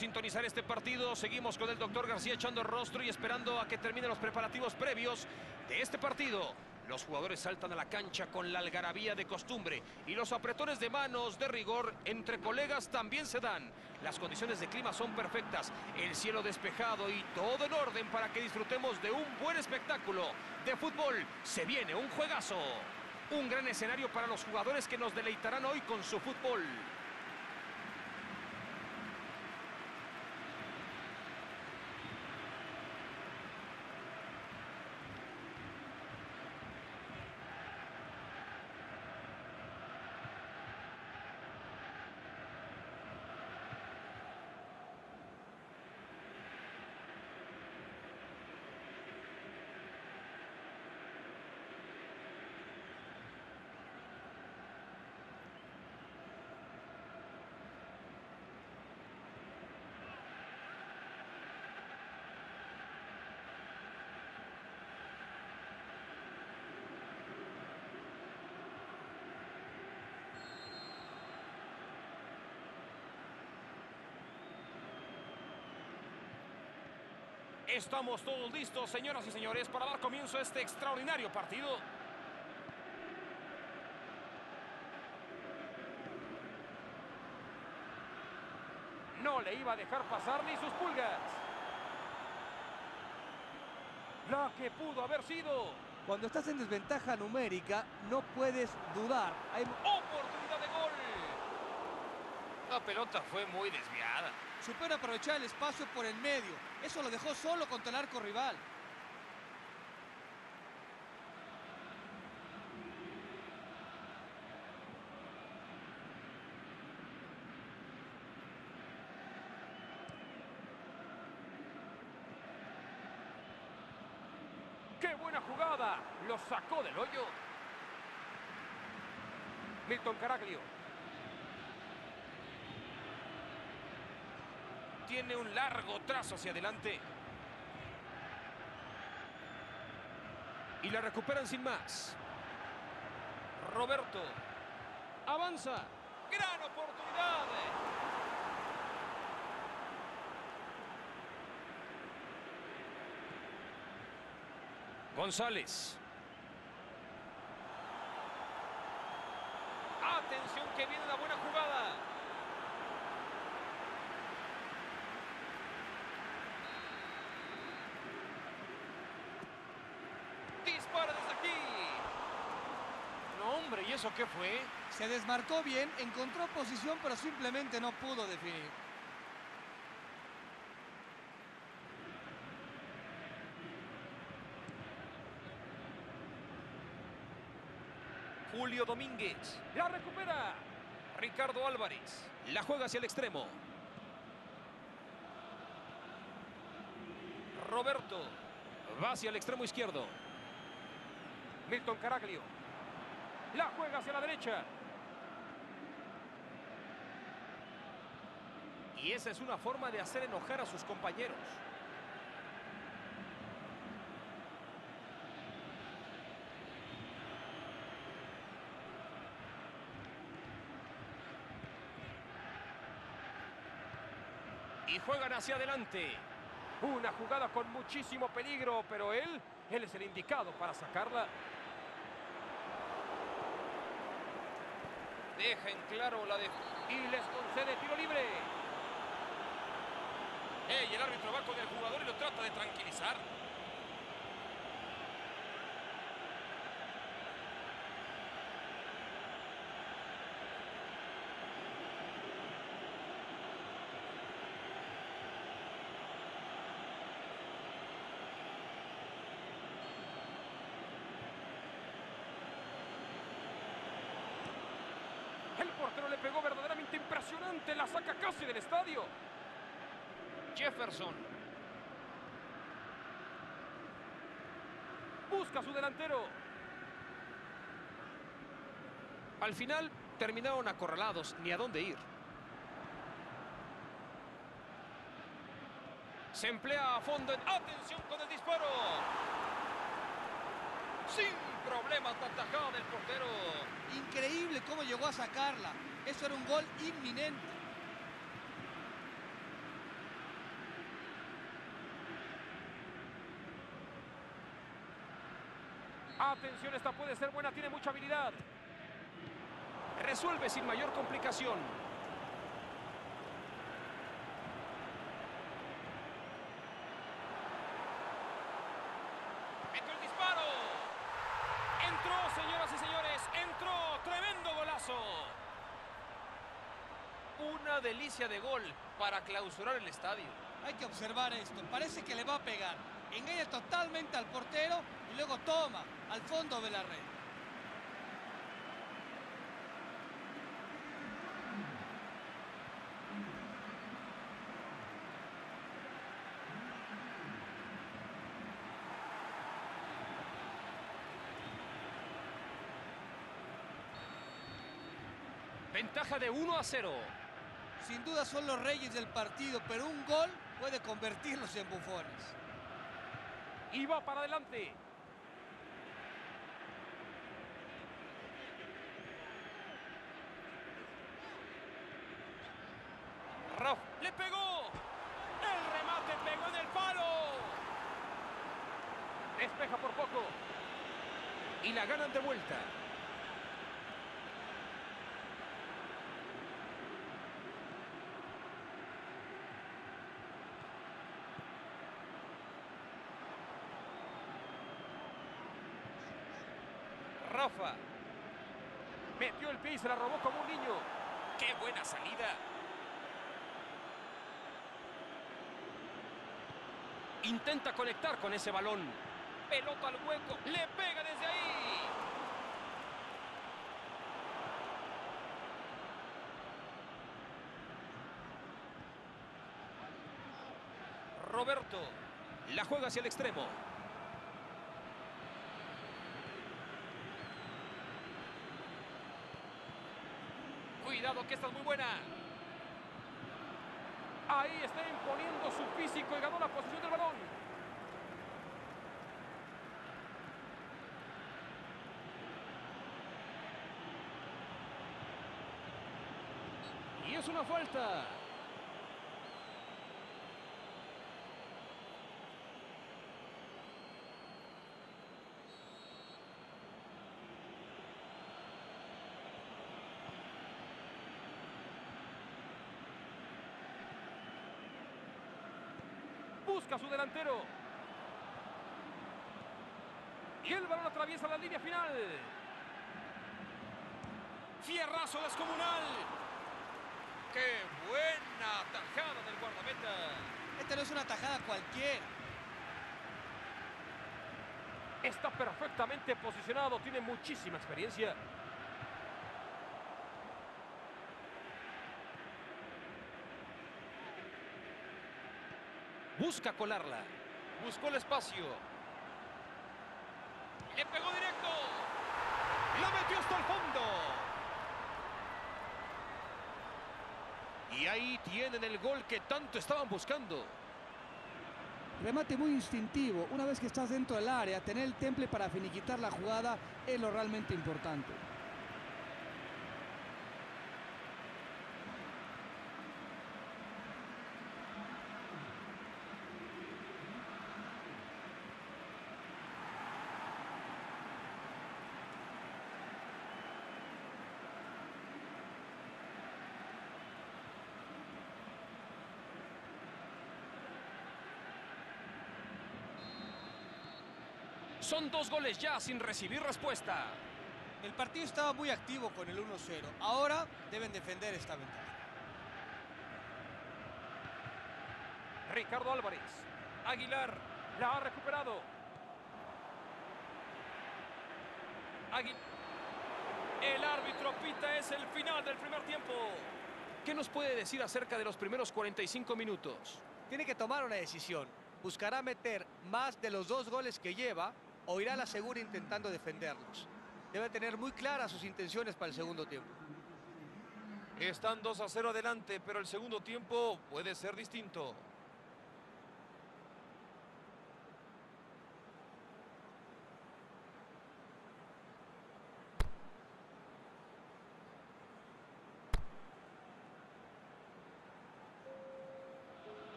sintonizar este partido. Seguimos con el doctor García echando rostro y esperando a que terminen los preparativos previos de este partido. Los jugadores saltan a la cancha con la algarabía de costumbre y los apretones de manos de rigor entre colegas también se dan. Las condiciones de clima son perfectas, el cielo despejado y todo en orden para que disfrutemos de un buen espectáculo de fútbol. Se viene un juegazo. Un gran escenario para los jugadores que nos deleitarán hoy con su fútbol. Estamos todos listos, señoras y señores, para dar comienzo a este extraordinario partido. No le iba a dejar pasar ni sus pulgas. La que pudo haber sido. Cuando estás en desventaja numérica, no puedes dudar. Hay... Oportunidad. La pelota fue muy desviada. Supera aprovechar el espacio por el medio. Eso lo dejó solo contra el arco rival. ¡Qué buena jugada! Lo sacó del hoyo. Milton Caraglio. Tiene un largo trazo hacia adelante. Y la recuperan sin más. Roberto. Avanza. ¡Gran oportunidad! González. Atención que viene una buena jugada. Dispara desde aquí. No, hombre, ¿y eso qué fue? Se desmarcó bien, encontró posición, pero simplemente no pudo definir. Julio Domínguez. La recupera. Ricardo Álvarez. La juega hacia el extremo. Roberto. Va hacia el extremo izquierdo. Milton Caraglio. La juega hacia la derecha. Y esa es una forma de hacer enojar a sus compañeros. y juegan hacia adelante. Una jugada con muchísimo peligro, pero él, él es el indicado para sacarla. Deja en claro la de... Y les concede tiro libre. El árbitro va con el jugador y lo trata de tranquilizar. Portero le pegó verdaderamente impresionante. La saca casi del estadio. Jefferson. Busca a su delantero. Al final terminaron acorralados, ni a dónde ir. Se emplea a fondo. En... ¡Atención con el disparo! Sin problemas de atajada del portero. Increíble cómo llegó a sacarla. Eso era un gol inminente. Atención, esta puede ser buena, tiene mucha habilidad. Resuelve sin mayor complicación. Una delicia de gol para clausurar el estadio. Hay que observar esto. Parece que le va a pegar. Engaña totalmente al portero y luego toma al fondo de la red. Ventaja de 1 a 0. Sin duda son los reyes del partido, pero un gol puede convertirlos en bufones. Y va para adelante. Raf le pegó. El remate pegó en el palo. Despeja por poco. Y la ganan de vuelta. Rafa. Metió el pie y se la robó como un niño. ¡Qué buena salida! Intenta conectar con ese balón. Pelota al hueco. Le pega desde ahí. Roberto. La juega hacia el extremo. Que esta es muy buena. Ahí está imponiendo su físico y ganó la posición del balón. Y es una falta. Busca a su delantero. Y el balón atraviesa la línea final. Fierrazo descomunal. ¡Qué buena tajada del guardameta! Esta no es una tajada cualquiera. Está perfectamente posicionado, tiene muchísima experiencia. Busca colarla. Buscó el espacio. Le pegó directo. La metió hasta el fondo. Y ahí tienen el gol que tanto estaban buscando. Remate muy instintivo. Una vez que estás dentro del área, tener el temple para finiquitar la jugada es lo realmente importante. Son dos goles ya sin recibir respuesta. El partido estaba muy activo con el 1-0. Ahora deben defender esta ventaja. Ricardo Álvarez. Aguilar la ha recuperado. El árbitro pita es el final del primer tiempo. ¿Qué nos puede decir acerca de los primeros 45 minutos? Tiene que tomar una decisión. Buscará meter más de los dos goles que lleva o irá a la segura intentando defenderlos. Debe tener muy claras sus intenciones para el segundo tiempo. Están 2 a 0 adelante, pero el segundo tiempo puede ser distinto.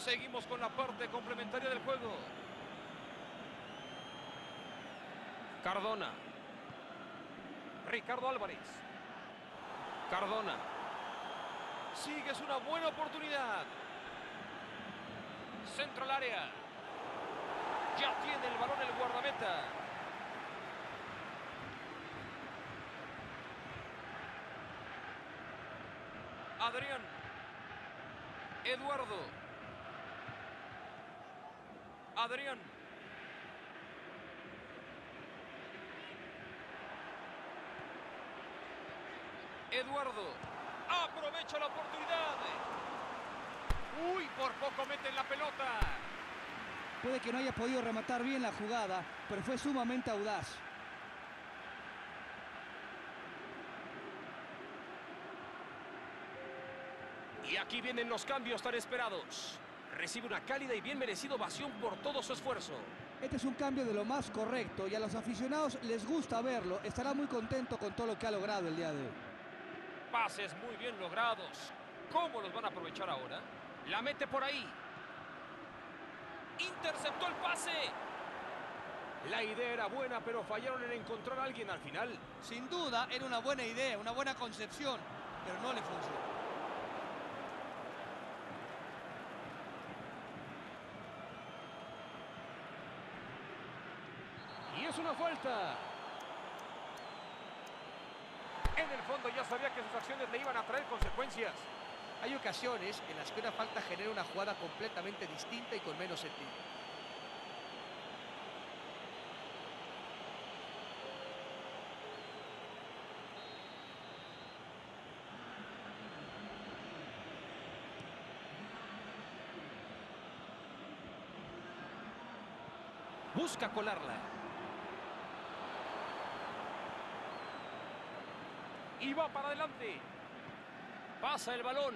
Seguimos con la parte complementaria del juego. Cardona. Ricardo Álvarez. Cardona. Sigue, es una buena oportunidad. Centro al área. Ya tiene el balón el guardameta. Adrián. Eduardo. Adrián. Eduardo. Aprovecha la oportunidad. Uy, por poco meten la pelota. Puede que no haya podido rematar bien la jugada, pero fue sumamente audaz. Y aquí vienen los cambios tan esperados. Recibe una cálida y bien merecido ovación por todo su esfuerzo. Este es un cambio de lo más correcto y a los aficionados les gusta verlo. Estará muy contento con todo lo que ha logrado el día de hoy. Pases muy bien logrados. ¿Cómo los van a aprovechar ahora? La mete por ahí. Interceptó el pase. La idea era buena, pero fallaron en encontrar a alguien al final. Sin duda, era una buena idea, una buena concepción, pero no le funcionó. Es una falta. En el fondo ya sabía que sus acciones le iban a traer consecuencias. Hay ocasiones en las que una falta genera una jugada completamente distinta y con menos sentido. Busca colarla. Y va para adelante. Pasa el balón.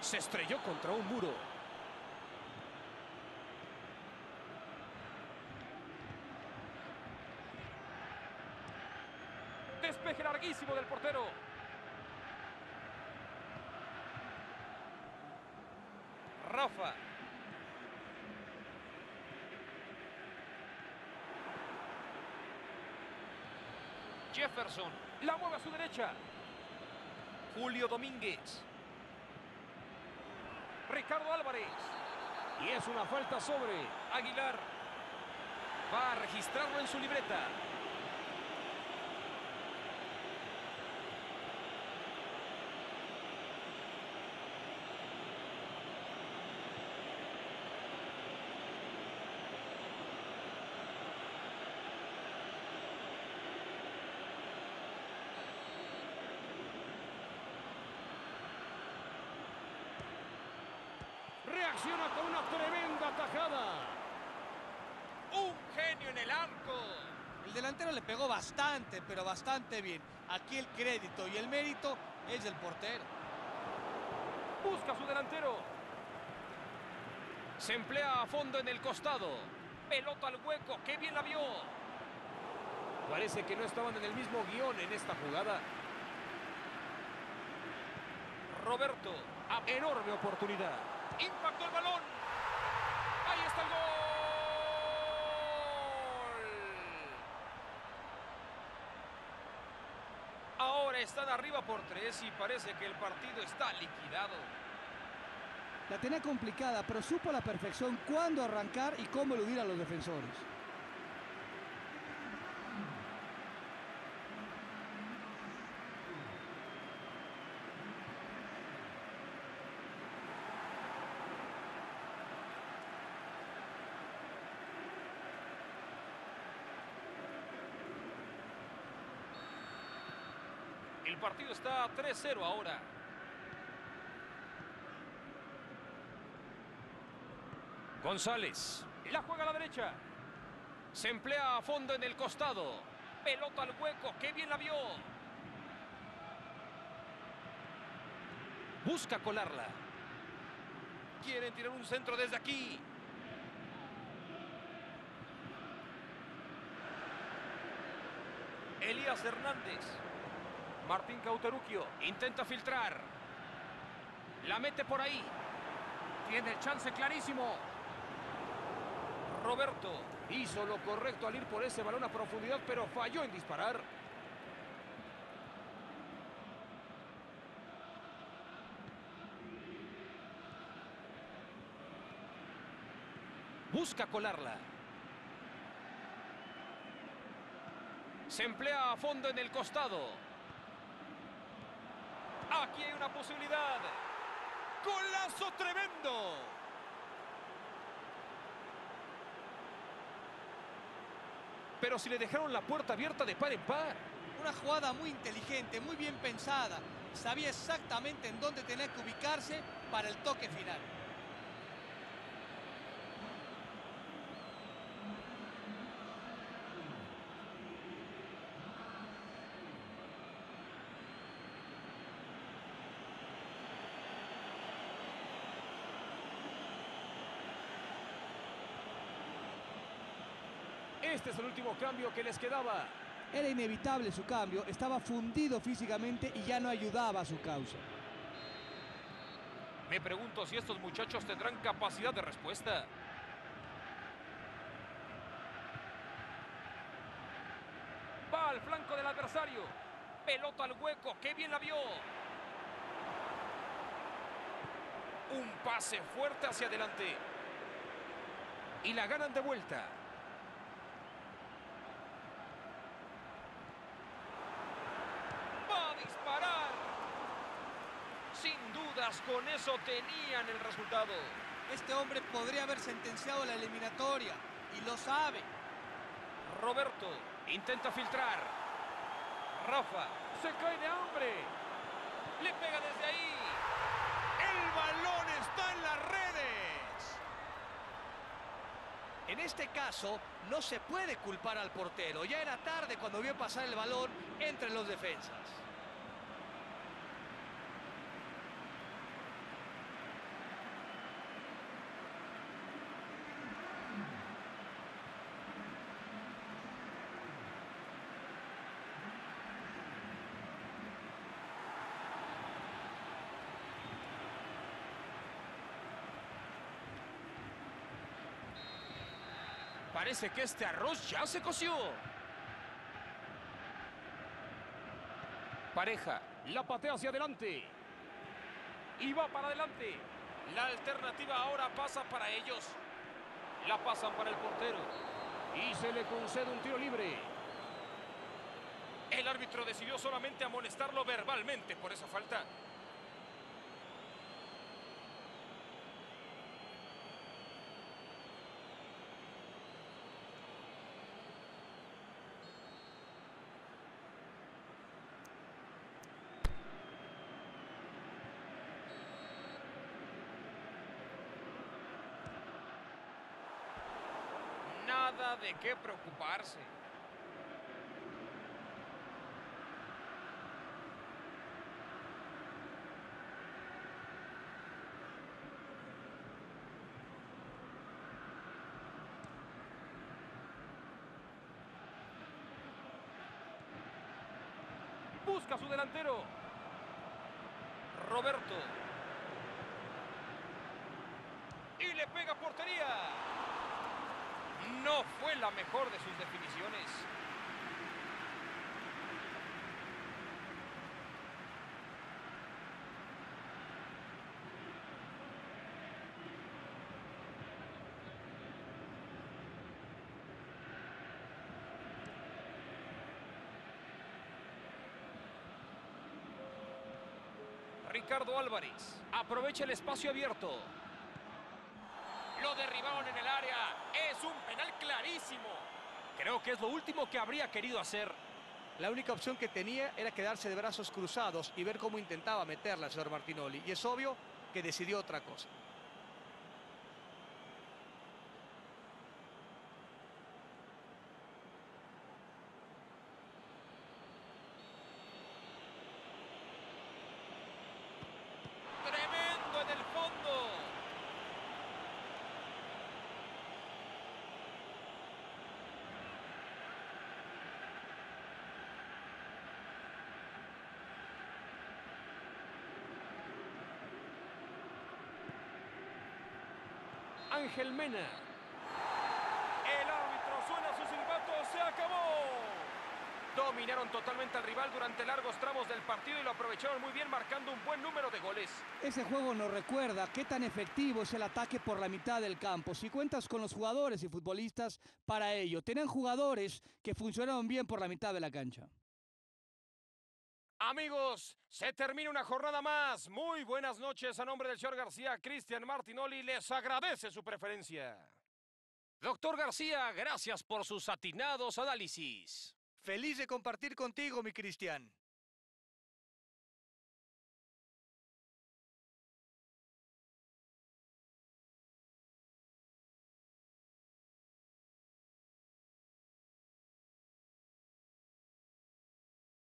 Se estrelló contra un muro. Despeje larguísimo del portero. Rafa. La mueve a su derecha. Julio Domínguez. Ricardo Álvarez. Y es una falta sobre Aguilar. Va a registrarlo en su libreta. Reacciona con una tremenda tajada. Un genio en el arco. El delantero le pegó bastante, pero bastante bien. Aquí el crédito y el mérito es del portero. Busca a su delantero. Se emplea a fondo en el costado. Pelota al hueco. ¡Qué bien la vio! Parece que no estaban en el mismo guion en esta jugada. Roberto. a- Enorme oportunidad. Impactó el balón. Ahí está el gol. Ahora están arriba por tres y parece que el partido está liquidado. La tenía complicada, pero supo a la perfección cuándo arrancar y cómo eludir a los defensores. El partido está 3-0 ahora. González. La juega a la derecha. Se emplea a fondo en el costado. Pelota al hueco. ¡Qué bien la vio! Busca colarla. Quieren tirar un centro desde aquí. Elías Hernández. Martín Cauteruquio intenta filtrar. La mete por ahí. Tiene el chance clarísimo. Roberto hizo lo correcto al ir por ese balón a profundidad, pero falló en disparar. Busca colarla. Se emplea a fondo en el costado. Aquí hay una posibilidad. ¡Golazo tremendo! Pero si le dejaron la puerta abierta de par en par. Una jugada muy inteligente, muy bien pensada. Sabía exactamente en dónde tenía que ubicarse para el toque final. Este es el último cambio que les quedaba. Era inevitable su cambio, estaba fundido físicamente y ya no ayudaba a su causa. Me pregunto si estos muchachos tendrán capacidad de respuesta. Va al flanco del adversario. Pelota al hueco. ¡Qué bien la vio! Un pase fuerte hacia adelante. Y la ganan de vuelta. Va a disparar. Sin con eso tenían el resultado. Este hombre podría haber sentenciado la eliminatoria y lo sabe. Roberto intenta filtrar. Rafa se cae de hambre. Le pega desde ahí. El balón está en las redes. En este caso, no se puede culpar al portero. Ya era tarde cuando vio pasar el balón entre los defensas. Parece que este arroz ya se coció. Pareja, la patea hacia adelante. Y va para adelante. La alternativa ahora pasa para ellos. La pasan para el portero. Y se le concede un tiro libre. El árbitro decidió solamente amonestarlo verbalmente por esa falta. Nada de qué preocuparse. Busca su delantero. Roberto. Y le pega portería. No fue la mejor de sus definiciones. Ricardo Álvarez aprovecha el espacio abierto. Lo derribaron en el área. Es un penal clarísimo. Creo que es lo último que habría querido hacer. La única opción que tenía era quedarse de brazos cruzados y ver cómo intentaba meterla el señor Martinoli. Y es obvio que decidió otra cosa. Tremendo en el fondo. Ángel Mena. El árbitro suena su silbato, se acabó. Dominaron totalmente al rival durante largos tramos del partido y lo aprovecharon muy bien marcando un buen número de goles. Ese juego nos recuerda qué tan efectivo es el ataque por la mitad del campo. Si cuentas con los jugadores y futbolistas para ello, tienen jugadores que funcionaron bien por la mitad de la cancha. Amigos, se termina una jornada más. Muy buenas noches a nombre del señor García. Cristian Martinoli les agradece su preferencia. Doctor García, gracias por sus atinados análisis. Feliz de compartir contigo, mi Cristian.